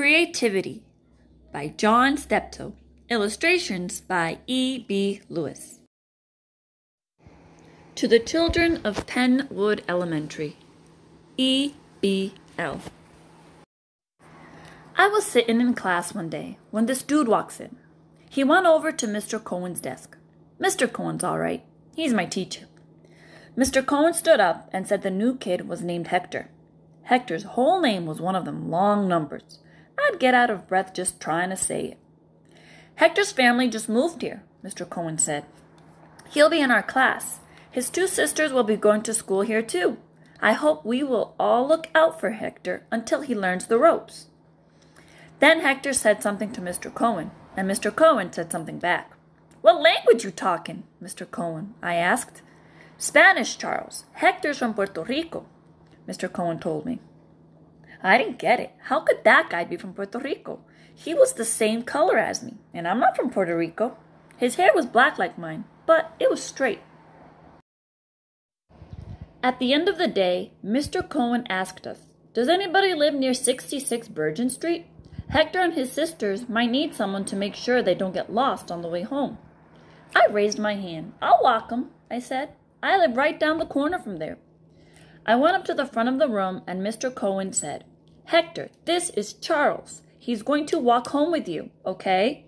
Creativity by John Steptoe. Illustrations by E. B. Lewis. To the children of Penwood Elementary. E. B. L. I was sitting in class one day when this dude walks in. He went over to Mr. Cohen's desk. Mr. Cohen's all right. He's my teacher. Mr. Cohen stood up and said the new kid was named Hector. Hector's whole name was one of them long numbers. I'd get out of breath just trying to say it. Hector's family just moved here, Mr. Cohen said. He'll be in our class. His two sisters will be going to school here too. I hope we will all look out for Hector until he learns the ropes. Then Hector said something to Mr. Cohen, and Mr. Cohen said something back. What language you talking, Mr. Cohen? I asked. Spanish, Charles. Hector's from Puerto Rico, Mr. Cohen told me. I didn't get it. How could that guy be from Puerto Rico? He was the same color as me, and I'm not from Puerto Rico. His hair was black like mine, but it was straight. At the end of the day, Mr. Cohen asked us, Does anybody live near 66 Virgin Street? Hector and his sisters might need someone to make sure they don't get lost on the way home. I raised my hand. I'll walk 'em, I said. I live right down the corner from there. I went up to the front of the room and Mr. Cohen said, Hector, this is Charles. He's going to walk home with you, okay?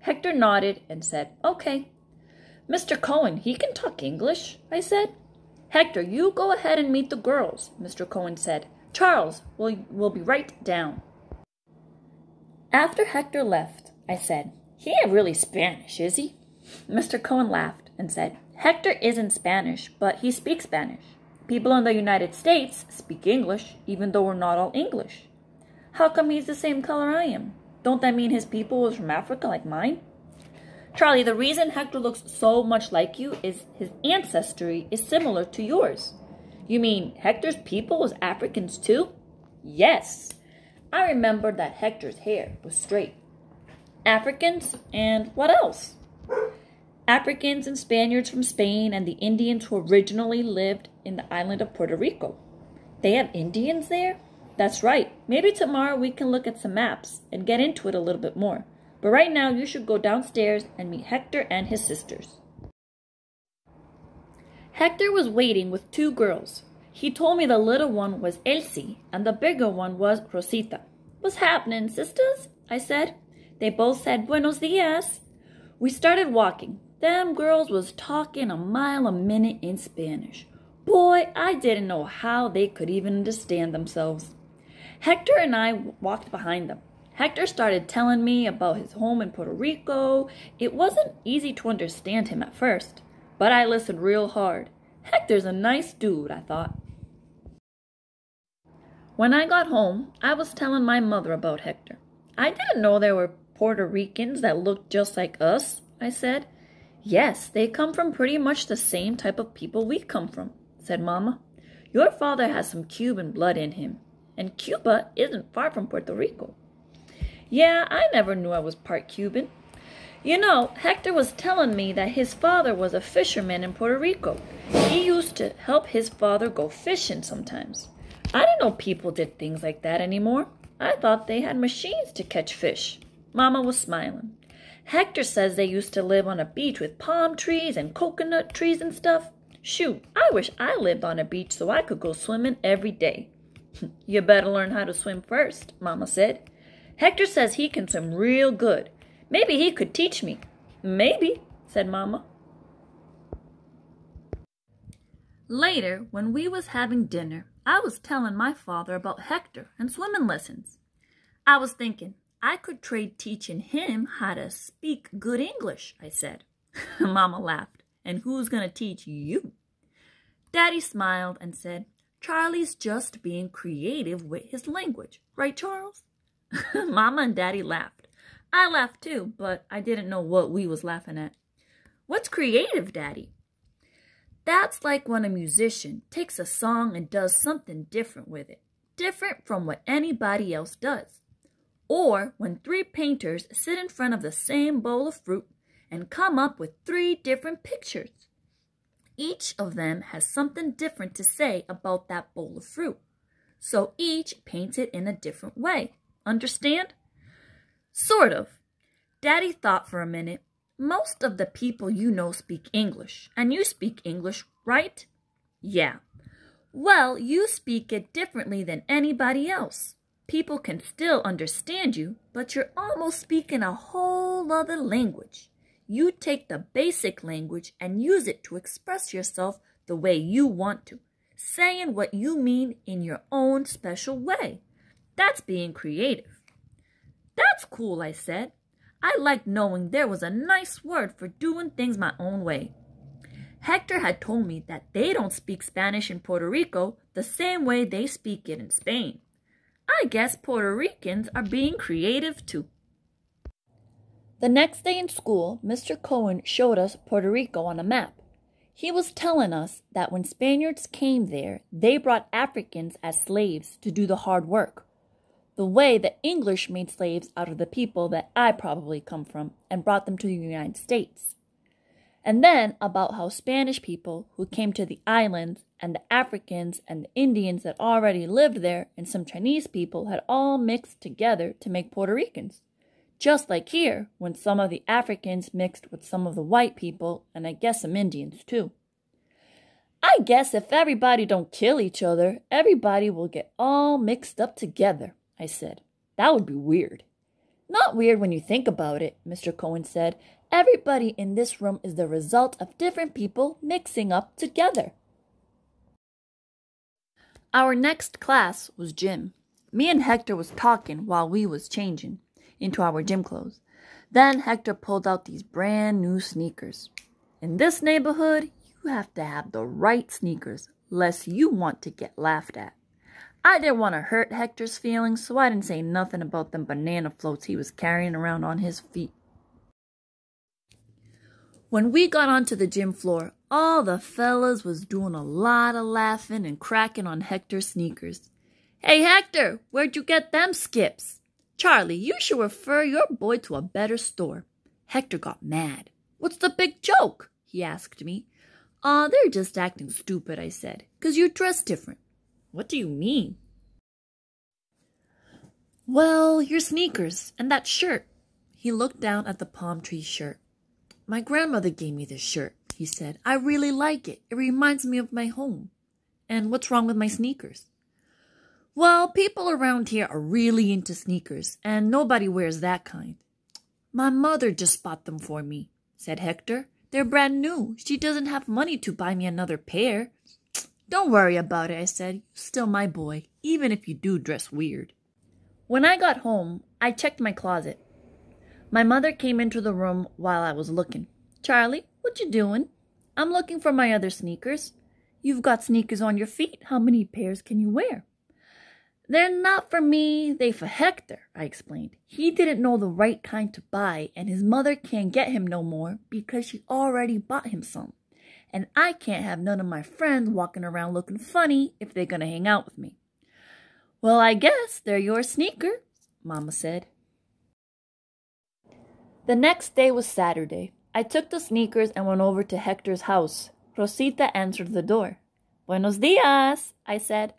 Hector nodded and said, okay. Mr. Cohen, he can talk English, I said. Hector, you go ahead and meet the girls, Mr. Cohen said. Charles will, will be right down. After Hector left, I said, He ain't really Spanish, is he? Mr. Cohen laughed and said, Hector isn't Spanish, but he speaks Spanish. People in the United States speak English, even though we're not all English. How come he's the same color I am? Don't that mean his people was from Africa like mine? Charlie, the reason Hector looks so much like you is his ancestry is similar to yours. You mean Hector's people was Africans too? Yes. I remember that Hector's hair was straight. Africans and what else? Africans and Spaniards from Spain and the Indians who originally lived in the island of Puerto Rico. They have Indians there? That's right. Maybe tomorrow we can look at some maps and get into it a little bit more. But right now you should go downstairs and meet Hector and his sisters. Hector was waiting with two girls. He told me the little one was Elsie and the bigger one was Rosita. What's happening, sisters? I said. They both said buenos dias. We started walking. Them girls was talking a mile a minute in Spanish. Boy, I didn't know how they could even understand themselves. Hector and I walked behind them. Hector started telling me about his home in Puerto Rico. It wasn't easy to understand him at first, but I listened real hard. Hector's a nice dude, I thought. When I got home, I was telling my mother about Hector. I didn't know there were Puerto Ricans that looked just like us, I said. Yes, they come from pretty much the same type of people we come from, said Mamma. Your father has some Cuban blood in him, and Cuba isn't far from Puerto Rico. Yeah, I never knew I was part Cuban. You know, Hector was telling me that his father was a fisherman in Puerto Rico. He used to help his father go fishing sometimes. I didn't know people did things like that anymore. I thought they had machines to catch fish. Mama was smiling. Hector says they used to live on a beach with palm trees and coconut trees and stuff. Shoot, I wish I lived on a beach so I could go swimming every day. you better learn how to swim first, Mama said. Hector says he can swim real good. Maybe he could teach me. Maybe, said Mama. Later, when we was having dinner, I was telling my father about Hector and swimming lessons. I was thinking, I could trade teaching him how to speak good English, I said. Mama laughed. And who's going to teach you? Daddy smiled and said, Charlie's just being creative with his language. Right, Charles? Mama and Daddy laughed. I laughed too, but I didn't know what we was laughing at. What's creative, Daddy? That's like when a musician takes a song and does something different with it. Different from what anybody else does. Or when three painters sit in front of the same bowl of fruit and come up with three different pictures. Each of them has something different to say about that bowl of fruit. So each paints it in a different way. Understand? Sort of. Daddy thought for a minute. Most of the people you know speak English, and you speak English, right? Yeah. Well, you speak it differently than anybody else. People can still understand you, but you're almost speaking a whole other language. You take the basic language and use it to express yourself the way you want to, saying what you mean in your own special way. That's being creative. That's cool, I said. I liked knowing there was a nice word for doing things my own way. Hector had told me that they don't speak Spanish in Puerto Rico the same way they speak it in Spain. I guess Puerto Ricans are being creative too. The next day in school, Mr. Cohen showed us Puerto Rico on a map. He was telling us that when Spaniards came there, they brought Africans as slaves to do the hard work. The way the English made slaves out of the people that I probably come from and brought them to the United States and then about how Spanish people who came to the islands and the Africans and the Indians that already lived there and some Chinese people had all mixed together to make Puerto Ricans. Just like here, when some of the Africans mixed with some of the white people and I guess some Indians too. I guess if everybody don't kill each other, everybody will get all mixed up together, I said. That would be weird. Not weird when you think about it, Mr. Cohen said, Everybody in this room is the result of different people mixing up together. Our next class was gym. Me and Hector was talking while we was changing into our gym clothes. Then Hector pulled out these brand new sneakers. In this neighborhood, you have to have the right sneakers, lest you want to get laughed at. I didn't want to hurt Hector's feelings, so I didn't say nothing about them banana floats he was carrying around on his feet. When we got onto the gym floor, all the fellas was doing a lot of laughing and cracking on Hector's sneakers. Hey, Hector, where'd you get them skips? Charlie, you should refer your boy to a better store. Hector got mad. What's the big joke? he asked me. Aw, uh, they're just acting stupid, I said, 'cause you dress different. What do you mean? Well, your sneakers and that shirt. He looked down at the palm tree shirt. My grandmother gave me this shirt, he said. I really like it. It reminds me of my home. And what's wrong with my sneakers? Well, people around here are really into sneakers, and nobody wears that kind. My mother just bought them for me, said Hector. They're brand new. She doesn't have money to buy me another pair. Don't worry about it, I said. You're still my boy, even if you do dress weird. When I got home, I checked my closet. My mother came into the room while I was looking. Charlie, what you doing? I'm looking for my other sneakers. You've got sneakers on your feet. How many pairs can you wear? They're not for me, they for Hector, I explained. He didn't know the right kind to buy, and his mother can't get him no more because she already bought him some. And I can't have none of my friends walking around looking funny if they're going to hang out with me. Well, I guess they're your sneakers, Mama said. The next day was Saturday. I took the sneakers and went over to Hector's house. Rosita answered the door. Buenos dias, I said.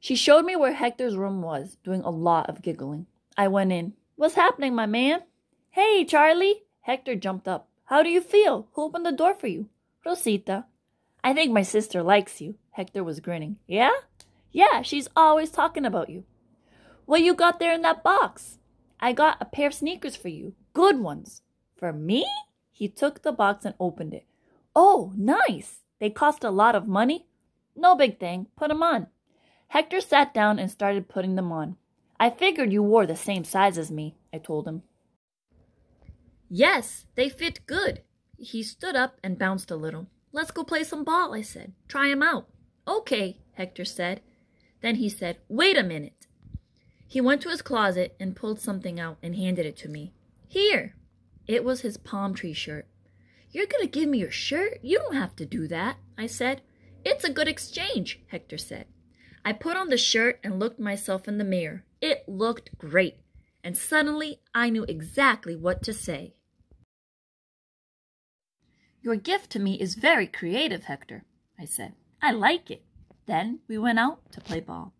She showed me where Hector's room was, doing a lot of giggling. I went in. What's happening, my man? Hey, Charlie. Hector jumped up. How do you feel? Who opened the door for you? Rosita. I think my sister likes you. Hector was grinning. Yeah? Yeah, she's always talking about you. What you got there in that box? I got a pair of sneakers for you. Good ones. For me? He took the box and opened it. Oh, nice. They cost a lot of money? No big thing. Put 'em on. Hector sat down and started putting them on. I figured you wore the same size as me, I told him. Yes, they fit good. He stood up and bounced a little. Let's go play some ball, I said. Try 'em out. Okay, Hector said. Then he said, wait a minute. He went to his closet and pulled something out and handed it to me. Here. It was his palm tree shirt. You're going to give me your shirt? You don't have to do that, I said. It's a good exchange, Hector said. I put on the shirt and looked myself in the mirror. It looked great, and suddenly I knew exactly what to say. Your gift to me is very creative, Hector, I said. I like it. Then we went out to play ball.